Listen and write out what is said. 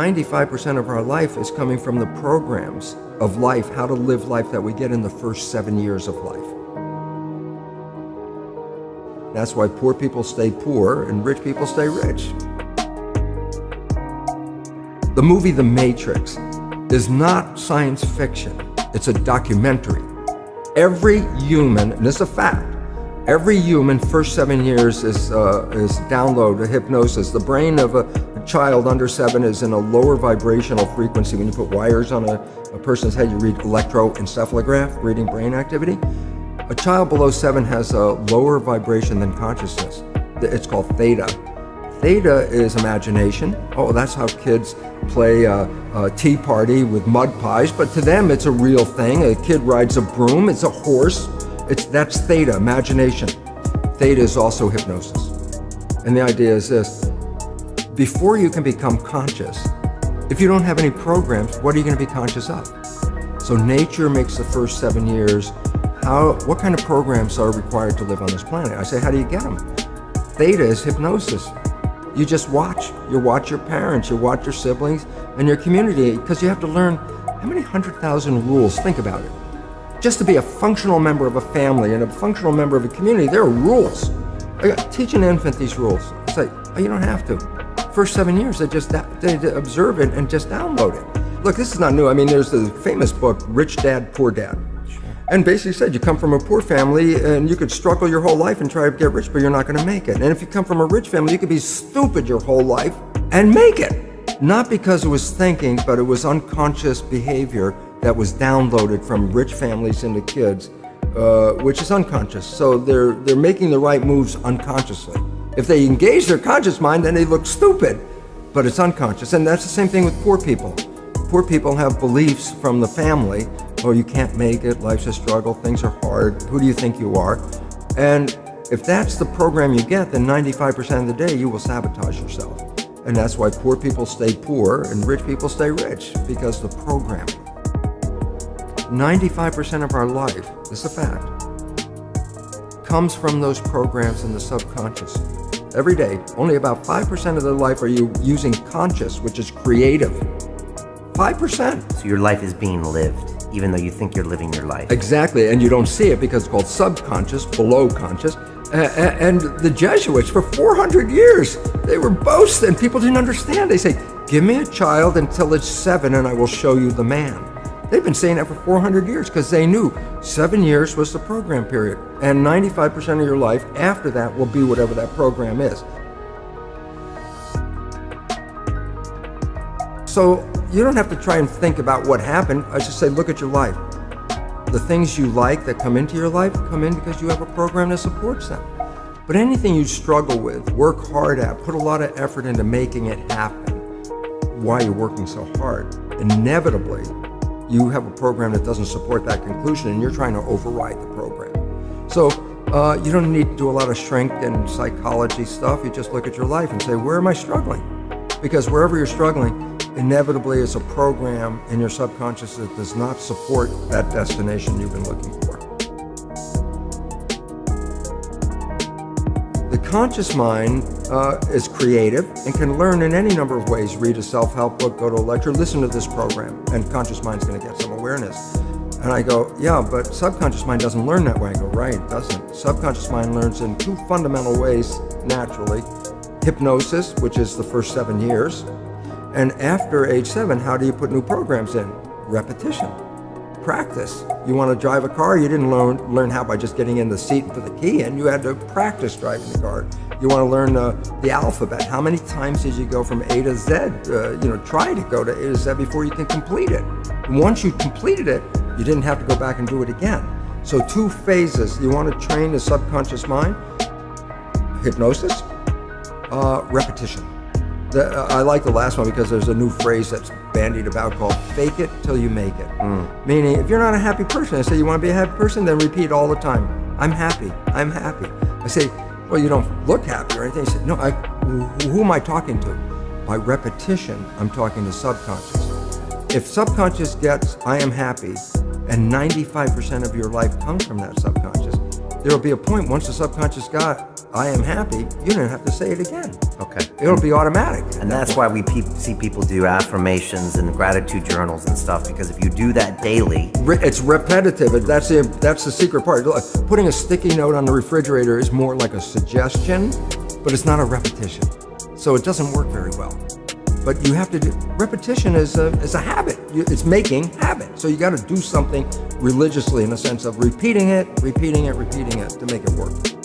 95% of our life is coming from the programs of life, how to live life that we get in the first seven years of life. That's why poor people stay poor and rich people stay rich. The movie The Matrix is not science fiction, it's a documentary. Every human, and this is a fact, every human first seven years is, uh, is download a hypnosis. The brain of a, a, child under seven is in a lower vibrational frequency. When you put wires on a, a person's head, you read electroencephalograph, reading brain activity. A child below seven has a lower vibration than consciousness. It's called theta. Theta is imagination. Oh, that's how kids play a, a, tea party with mud pies, but to them it's a real thing. A kid rides a broom, it's a horse. It's, that's theta, imagination. Theta is also hypnosis. And the idea is this, before you can become conscious, if you don't have any programs, what are you going to be conscious of? So nature makes the first seven years how, what kind of programs are required to live on this planet? I say, how do you get them? Theta is hypnosis. You just watch. You watch your parents, you watch your siblings, and your community, because you have to learn how many hundred thousand rules? Think about it. Just to be a functional member of a family and a functional member of a community, there are rules. Teach an infant these rules. It's like, oh, you don't have to. First seven years, they just they observe it and just download it. Look, this is not new. I mean, there's the famous book, Rich Dad, Poor Dad and basically said you come from a poor family and you could struggle your whole life and try to get rich, but you're not going to make it. And if you come from a rich family, you could be stupid your whole life and make it. Not because it was thinking, but it was unconscious behavior that was downloaded from rich families into kids, uh, which is unconscious. So they're they're making the right moves unconsciously. If they engage their conscious mind, then they look stupid, but it's unconscious. And that's the same thing with poor people. Poor people have beliefs from the family oh, you can't make it, life's a struggle, things are hard, who do you think you are? And if that's the program you get, then 95% of the day you will sabotage yourself. And that's why poor people stay poor and rich people stay rich, because the programming. 95% of our life, is a fact, comes from those programs in the subconscious. Every day, only about 5% of their life are you using conscious, which is creative. 5%. So your life is being lived even though you think you're living your life. Exactly, and you don't see it because it's called subconscious, below conscious. and the Jesuits, for 400 years, they were boasting. People didn't understand. They say, Give me a child until it's seven, and I will show you the man. They've been saying that for 400 years because they knew seven years was the program period. And 95% of your life after that will be whatever that program is. So you don't have to try and think about what happened. I just say, look at your life. The things you like that come into your life come in because you have a program that supports them. But anything you struggle with, work hard at, put a lot of effort into making it happen, why you're working so hard, inevitably you have a program that doesn't support that conclusion and you're trying to override the program. So uh, you don't need to do a lot of strength and psychology stuff. You just look at your life and say, where am I struggling? Because wherever you're struggling, inevitably is a program in your subconscious that does not support that destination you've been looking for. The conscious mind uh, is creative and can learn in any number of ways. Read a self-help book, go to a lecture, listen to this program, and conscious mind's going to get some awareness. And I go, yeah, but subconscious mind doesn't learn that way. I go, right, it doesn't. Subconscious mind learns in two fundamental ways naturally. Hypnosis, which is the first seven years, and after age seven, how do you put new programs in? Repetition, practice. You want to drive a car, you didn't learn, learn how by just getting in the seat and put the key in. You had to practice driving the car. You want to learn the alphabet. How many times did you go from A to Z? Uh, you know, try to go to A to Z before you can complete it. And once you completed it, you didn't have to go back and do it again. So two phases. You want to train the subconscious mind, hypnosis, uh, repetition. The, uh, I like the last one because there's a new phrase that's bandied about called fake it till you make it. Mm. Meaning, if you're not a happy person, I say, you want to be a happy person? Then repeat all the time, I'm happy, I'm happy. I say, well, you don't look happy or anything. I said, no, I, who am I talking to? By repetition, I'm talking to subconscious. If subconscious gets, I am happy, and 95% of your life comes from that subconscious, there'll be a point once the subconscious got, I am happy, you don't have to say it again. Okay. It'll be automatic. And that's why we pe- see people do affirmations and gratitude journals and stuff because if you do that daily, Re- It's repetitive. That's the that's the secret part. Look, Putting a sticky note on the refrigerator is more like a suggestion, but it's not a repetition. So it doesn't work very well. But you have to do repetition is a is a habit. It's making habit. So you got to do something religiously in the sense of repeating it, repeating it, repeating it to make it work.